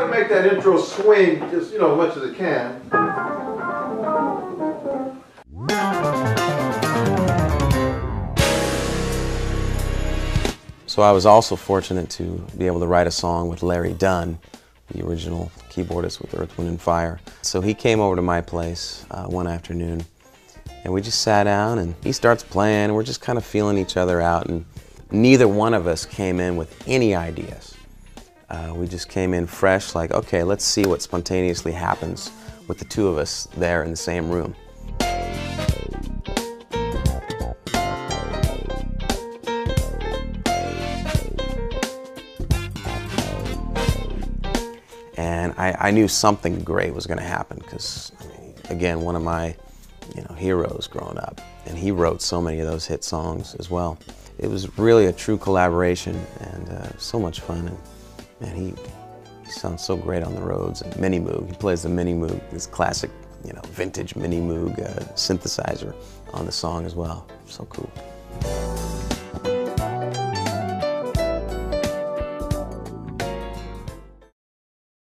try to make that intro swing just, you know, as much as it can. So I was also fortunate to be able to write a song with Larry Dunn, the original keyboardist with Earth, Wind and Fire. So he came over to my place uh, one afternoon and we just sat down and he starts playing and we're just kind of feeling each other out and neither one of us came in with any ideas. Uh, we just came in fresh like, okay, let's see what spontaneously happens with the two of us there in the same room. and I, I, knew something great was going to happen because, I mean, again, one of my you know heroes growing up, and he wrote so many of those hit songs as well. It was really a true collaboration and uh, so much fun, and, and he, he sounds so great on the Rhodes. And Mini Moog, he plays the Mini Moog, this classic, you know, vintage Mini Moog uh, synthesizer on the song as well. So cool.